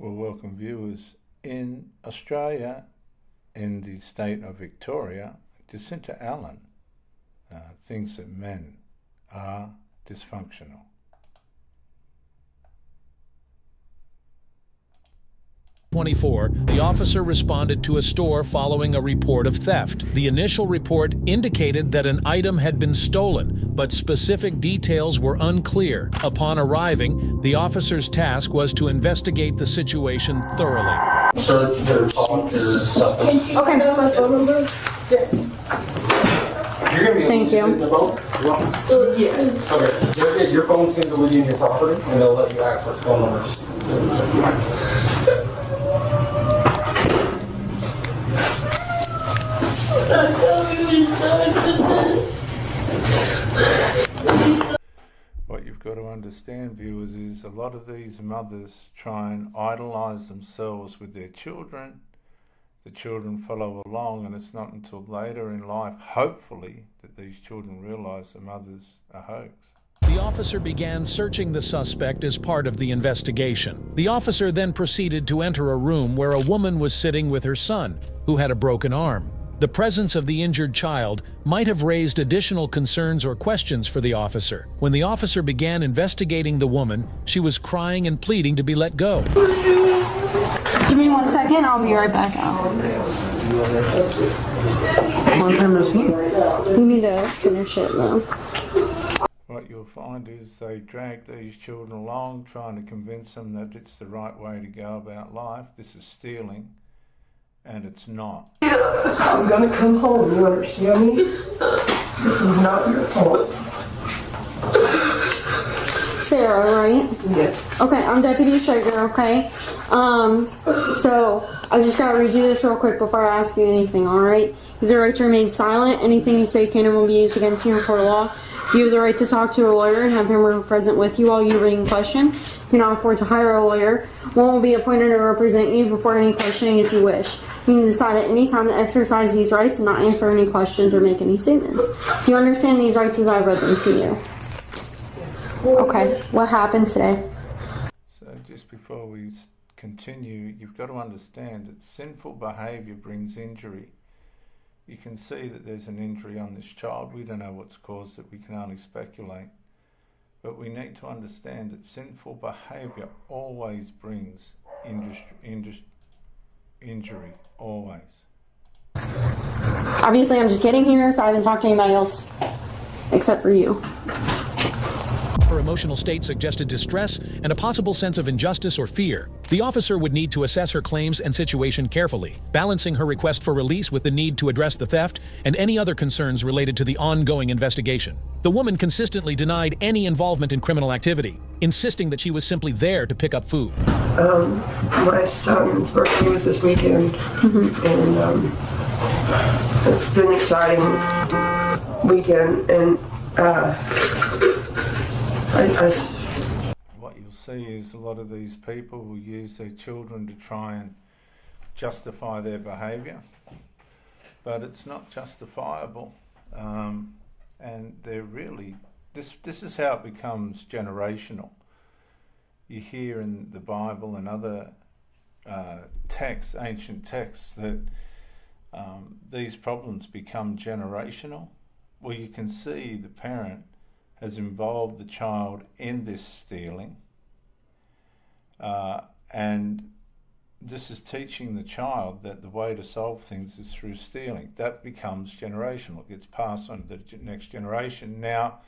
Well, welcome viewers. In Australia, in the state of Victoria, Jacinta Allan uh, thinks that men are dysfunctional. 24, the officer responded to a store following a report of theft. The initial report indicated that an item had been stolen, but specific details were unclear. Upon arriving, the officer's task was to investigate the situation thoroughly. Search their phone, their stuff. Okay. my phone number? You're gonna be Thank you. sit in the boat? Uh, yeah. Okay, They'll get your phone SIM deleted in your property, and they'll let you access phone numbers. What you've got to understand, viewers, is a lot of these mothers try and idolize themselves with their children. The children follow along, and it's not until later in life, hopefully, that these children realize the mothers a hoax. The officer began searching the suspect as part of the investigation. The officer then proceeded to enter a room where a woman was sitting with her son, who had a broken arm. The presence of the injured child might have raised additional concerns or questions for the officer. When the officer began investigating the woman, she was crying and pleading to be let go. Give me one second, I'll be right back out. We need to finish it though. What you'll find is they drag these children along, trying to convince them that it's the right way to go about life. This is stealing, and it's not. I'm gonna come home, you understand me? This is not your fault. Sarah, right? Yes. Okay, I'm Deputy Shager, okay? Um, so I just gotta read you this real quick before I ask you anything, alright? Is there right to remain silent? Anything you say can and will be used against you in court of law. You have the right to talk to a lawyer and have him present with you while you read in question. You cannot afford to hire a lawyer. One will be appointed to represent you before any questioning if you wish. You can decide at any time to exercise these rights and not answer any questions or make any statements. Do you understand these rights as I read them to you? Okay, what happened today? So, just before we continue, you've got to understand that sinful behaviour brings injury. You can see that there's an injury on this child. We don't know what's caused it, we can only speculate. But we need to understand that sinful behaviour always brings injury, always. Obviously, I'm just kidding here, so I haven't talked to anybody else except for you. Her emotional state suggested distress and a possible sense of injustice or fear. The officer would need to assess her claims and situation carefully, balancing her request for release with the need to address the theft and any other concerns related to the ongoing investigation. The woman consistently denied any involvement in criminal activity, insisting that she was simply there to pick up food. Um, my son's birthday was this weekend, and um, it's been an exciting weekend. And uh, What you'll see is a lot of these people will use their children to try and justify their behaviour, but it's not justifiable. Um, and they're really this. This is how it becomes generational. You hear in the Bible and other uh, texts, ancient texts, that um, these problems become generational. Well, you can see the parent has involved the child in this stealing, uh, and this is teaching the child that the way to solve things is through stealing. That becomes generational, it gets passed on to the next generation. Now,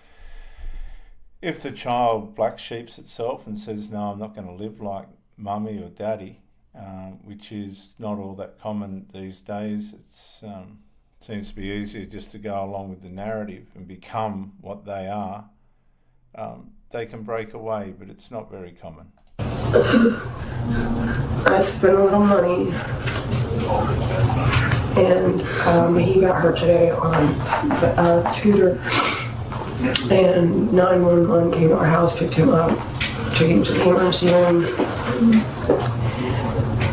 if the child black sheeps itself and says, No, I'm not going to live like mummy or daddy, um, which is not all that common these days, it's. Um, seems to be easier just to go along with the narrative and become what they are. Um, they can break away, but it's not very common. I spent a little money, and um, he got hurt today on the uh, scooter. And 911 came to our house, picked him up, took him to the emergency room.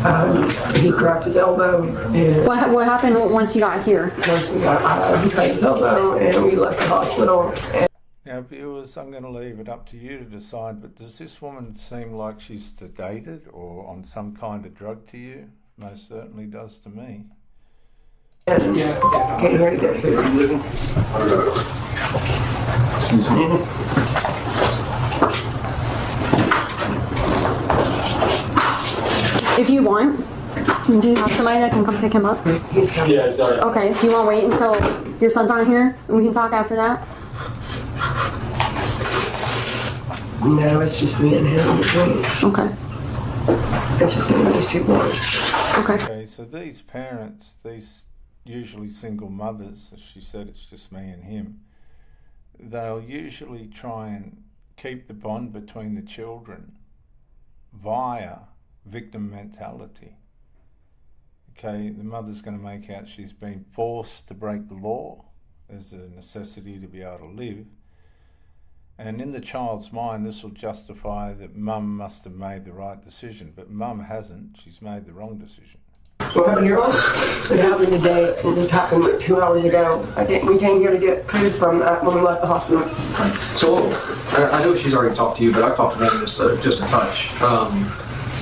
Um, he cracked his elbow, and What, what happened once you got here? once we got, uh, he cracked his elbow, and we left the hospital. And Now, Now, viewers, I'm going to leave it up to you to decide, but does this woman seem like she's sedated or on some kind of drug to you? Most certainly does to me. And came here to get food. If you want, do you have somebody that can come pick him up? He's coming. Yeah, sorry. Okay, do you want to wait until your son's on here and we can talk after that? No, it's just me and him between. Okay, It's just me and these two boys. okay. Okay, so these parents, these usually single mothers, as she said, it's just me and him, they'll usually try and keep the bond between the children via victim mentality. Okay, the mother's going to make out she's been forced to break the law as a necessity to be able to live. And in the child's mind, this will justify that mum must have made the right decision, but mum hasn't. She's made the wrong decision. What happened here? It happened today. It just happened like two hours ago. I think we came here to get food from that when we left the hospital. So I I know she's already talked to you, but I've talked to them just a, just a touch. Um,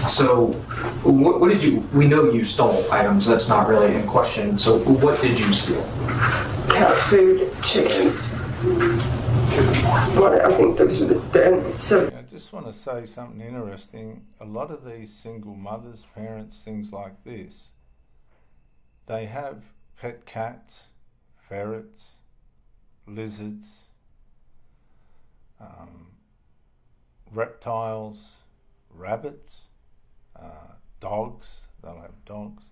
so what, what did you? We know you stole items. That's not really in question. So what did you steal? Cat food, chicken. What I think those are the, and so I just want to say something interesting. A lot of these single mothers, parents, things like this, they have pet cats, ferrets, lizards, um, reptiles, rabbits, uh, dogs. They'll have dogs.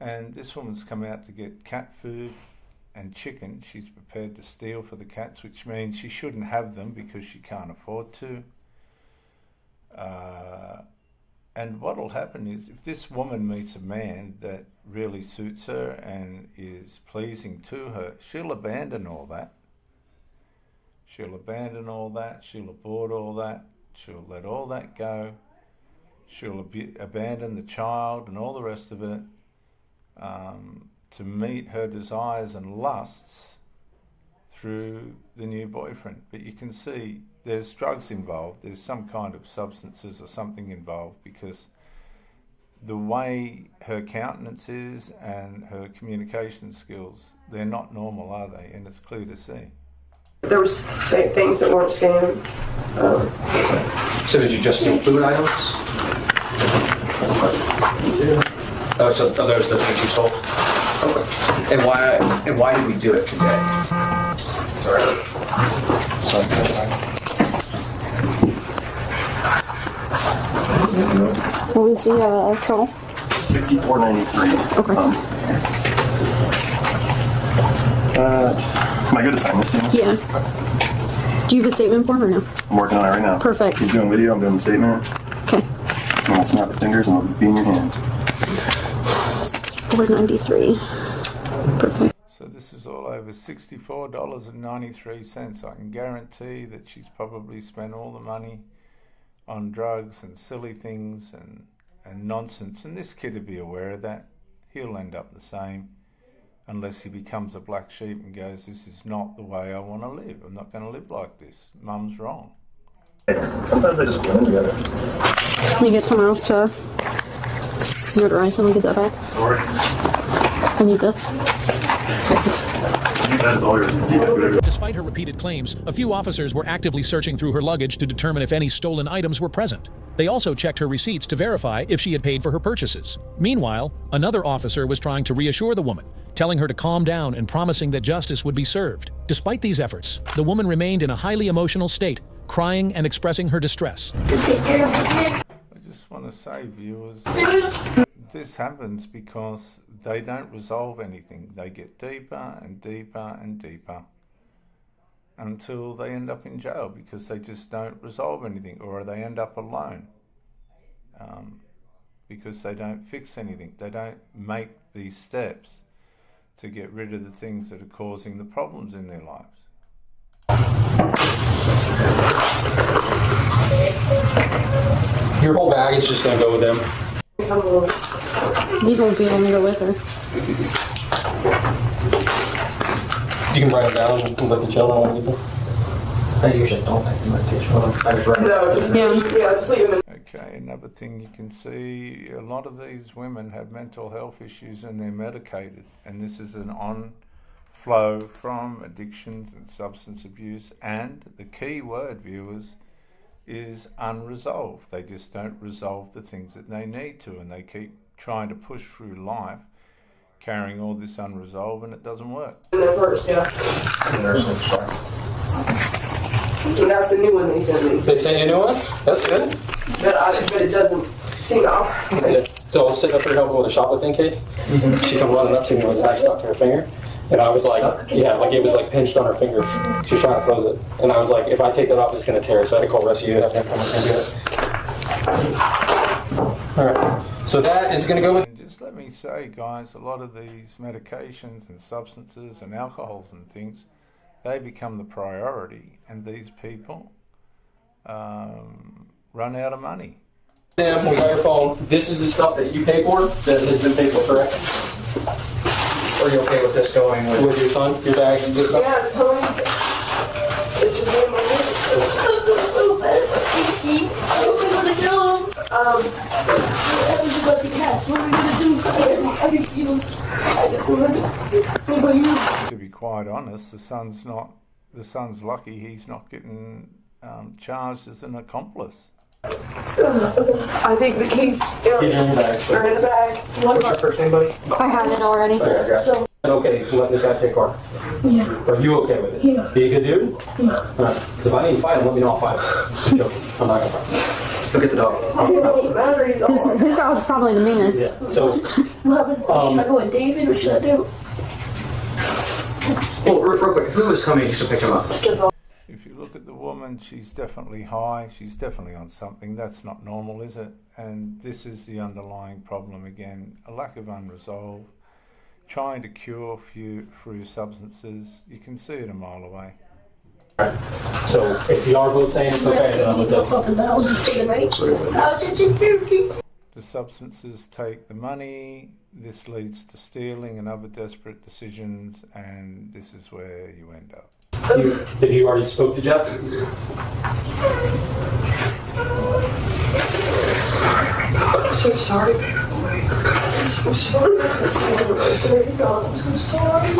And this woman's come out to get cat food and chicken. She's prepared to steal for the cats, which means she shouldn't have them because she can't afford to. Uh, and what will happen is if this woman meets a man that really suits her and is pleasing to her, she'll abandon all that. She'll abandon all that. She'll abort all that. She'll let all that go. She'll ab- abandon the child and all the rest of it um, to meet her desires and lusts through the new boyfriend. But you can see there's drugs involved, there's some kind of substances or something involved because the way her countenance is and her communication skills, they're not normal, are they? And it's clear to see. there was things that weren't scanned. Um, So did you just steal food items? Oh, so are those the things you stole? Okay. And why? And why did we do it today? Sorry. Sorry. What was the uh, total? Sixty-four ninety-three. Okay. Uh, am I good to sign this thing? Yeah. Do you have a statement form or no? I'm working on it right now. Perfect. He's doing video. I'm doing the statement. Okay. I'm gonna snap the fingers and it'll be in your hand. 493. Perfect. So this is all over sixty-four dollars and ninety-three cents. I can guarantee that she's probably spent all the money on drugs and silly things and and nonsense. And this kid would be aware of that. He'll end up the same, unless he becomes a black sheep and goes, "This is not the way I want to live. I'm not going to live like this. Mum's wrong." Sometimes they just blend in together. Let me get someone else to notarize and we'll get that back. I need this. That is all yours. You can do whatever. Despite her repeated claims, a few officers were actively searching through her luggage to determine if any stolen items were present. They also checked her receipts to verify if she had paid for her purchases. Meanwhile, another officer was trying to reassure the woman, telling her to calm down and promising that justice would be served. Despite these efforts, the woman remained in a highly emotional state, crying and expressing her distress. I just want to say, viewers, this happens because they don't resolve anything. They get deeper and deeper and deeper until they end up in jail because they just don't resolve anything or they end up alone um, because they don't fix anything. They don't make these steps to get rid of the things that are causing the problems in their lives. Your whole bag is just gonna go with them. These won't be able to go with her. You can write it down and let the chill on anything. I usually don't take the medication. I just write it. No, just, Yeah. yeah, just leave him in. Okay, another thing you can see a lot of these women have mental health issues and they're medicated, and this is an on flow from addictions and substance abuse. And the key word, viewers, is unresolved. They just don't resolve the things that they need to, and they keep trying to push through life carrying all this unresolved, and it doesn't work. in there first, yeah. And there's some that's the new one they sent me. They sent you a new one? That's good. But, I, but it doesn't seem to offer. Yeah. So I'll sitting up here helping with a shoplifting case. Mm-hmm. She come running up to me and was like stuck to her finger. And I was like, yeah, like it was like pinched on her finger. She was trying to close it. And I was like, if I take that off, it's going to tear. So I had to call rescue. Have them come and do it. All right. So that is going to go with. And just let me say, guys, a lot of these medications and substances and alcohols and things, they become the priority, and these people um, run out of money. Sam, we got your phone. This is the stuff that you pay for that has been paid for, correct? Are you okay with this going with? With your son, your bag, and this stuff? Yeah, it's. It's just in my room. Um, To be quite honest, the son's not. The son's lucky he's not getting um, charged as an accomplice. I think the keys yeah, Keys are in your bag. are in the bag. What's your first name, buddy? I had it already. Okay, I got it. Okay, let this guy take part. Yeah. Are you okay with it? Yeah. Be a good dude? Yeah. Because if I need to fight him, let me know I'll fight him. I'm joking. I'm not gonna fight Go get the dog. I know the batteries His, are. his dog's probably the meanest. him. So, What happens? Um, should I go with David or should I do? Well, real, real quick, who is coming to pick him up? If you look at the woman, she's definitely high. She's definitely on something. That's not normal, is it? And this is the underlying problem again a lack of unresolved. Trying to cure few, through substances. You can see it a mile away. so if you are both saying it's okay, then I'm You gonna broke say up and I was just taking right. I was just in therapy. The substances take the money. This leads to stealing and other desperate decisions, and this is where you end up. You, Did you already spoke to Jeff? I'm so sorry. I'm so sorry. I'm so sorry.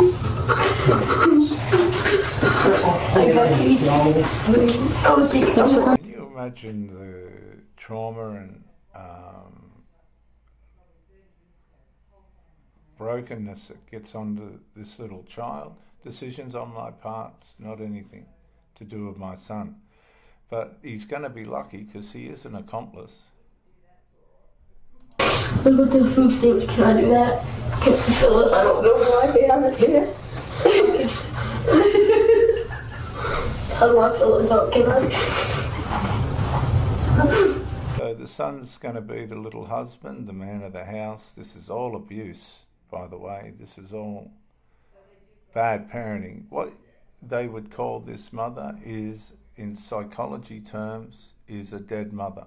I got these. Oh, take it. Can you imagine the trauma and um, brokenness that gets onto this little child? Decisions on my parts, not anything to do with my son. But he's going to be lucky because he is an accomplice. About the food stamps? Can I do that? Can I it? I don't know why they have it here. How do I fill this out? Can I? So the son's going to be the little husband, the man of the house. This is all abuse, by the way. This is all bad parenting. What they would call this mother is, in psychology terms, is a dead mother.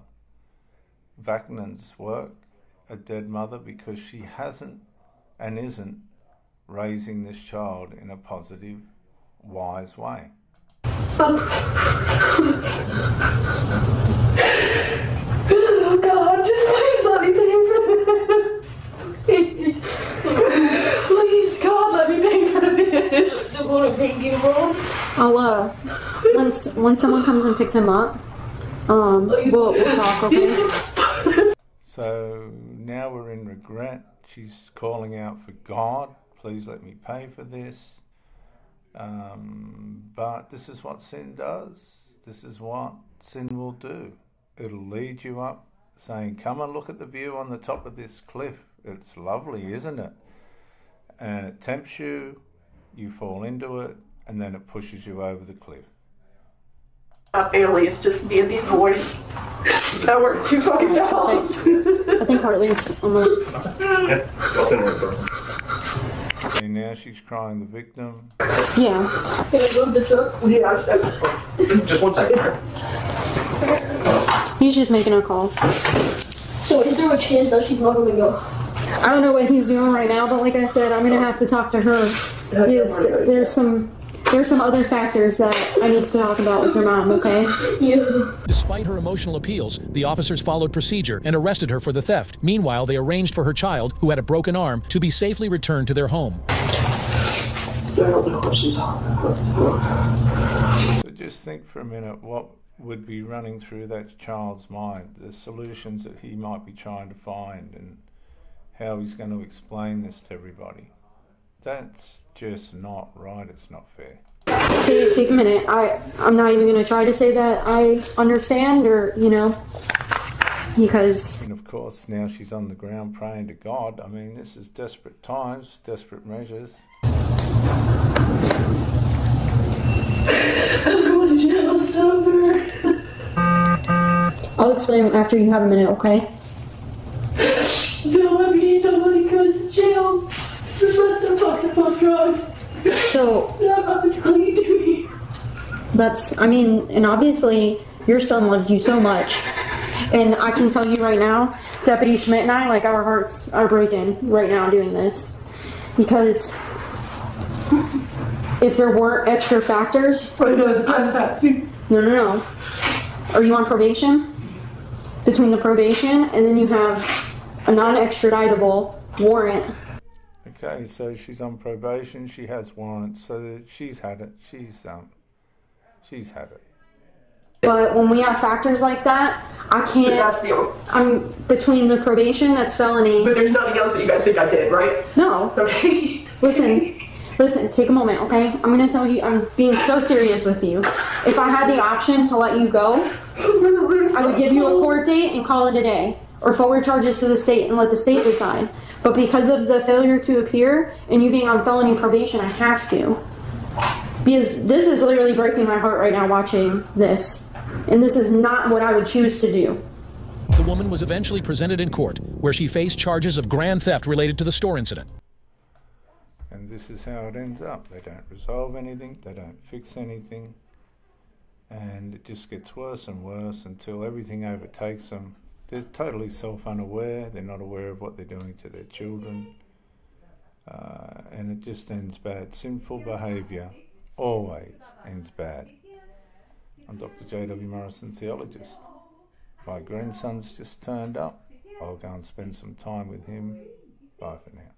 Vaknin's work, a dead mother, because she hasn't and isn't raising this child in a positive, wise way. Oh God, just please let me pay for this. please, God, let me pay for this. So go to thinking room. I'll uh once once someone comes and picks him up, um, we'll, we'll talk. Okay. So now we're in regret. She's calling out for God. Please let me pay for this. Um, but this is what sin does. This is what sin will do. It'll lead you up, saying, Come and look at the view on the top of this cliff. It's lovely, isn't it? And it tempts you, you fall into it, and then it pushes you over the cliff. My family is just me and these boys. I work two fucking jobs. I think Hartley's on the. Yeah, I'll send her a card. See, now she's crying the victim. Yeah. Can I go to the truck? yeah, I said, Just one second. He's just making a call. So is there a chance that she's not gonna go? I don't know what he's doing right now, but like I said, I'm gonna have to talk to her. Because there's some there's some other factors that I need to talk about with your mom, okay? Yeah. Despite her emotional appeals, the officers followed procedure and arrested her for the theft. Meanwhile, they arranged for her child, who had a broken arm, to be safely returned to their home. I don't know what she's talking about. So just think for a minute what would be running through that child's mind, the solutions that he might be trying to find, and how he's going to explain this to everybody. That's just not right. It's not fair. Take, take a minute. I, I'm not even going to try to say that I understand or, you know, because And of course, now she's on the ground praying to God. I mean, this is desperate times, desperate measures. I'm going to jail sober. I'll explain after you have a minute, okay? Bill, every day nobody goes to jail. You're busting fucked up on drugs. So to clean to me. that's, I mean, and obviously your son loves you so much. And I can tell you right now, Deputy Schmidt and I, like, our hearts are breaking right now doing this. Because if there were extra factors, Oh no. No, no, no. Are you on probation? Between the probation and then you have a non-extraditable warrant. Okay, so she's on probation. She has warrants, so that she's had it. She's um, she's had it. But when we have factors like that, I can't. that's the. I'm between the probation. That's felony. But there's nothing else that you guys think I did, right? No. Okay. Listen, listen. Take a moment, okay? I'm gonna tell you. I'm being so serious with you. If I had the option to let you go, I would give you a court date and call it a day, or forward charges to the state and let the state decide. But because of the failure to appear and you being on felony probation, I have to. Because this is literally breaking my heart right now watching this. And this is not what I would choose to do. The woman was eventually presented in court, where she faced charges of grand theft related to the store incident. And this is how it ends up. They don't resolve anything. They don't fix anything. And it just gets worse and worse until everything overtakes them. They're totally self unaware. They're not aware of what they're doing to their children. Uh, and it just ends bad. Sinful behaviour always ends bad. I'm Dr. J.W. Morrison, theologist. My grandson's just turned up. I'll go and spend some time with him. Bye for now.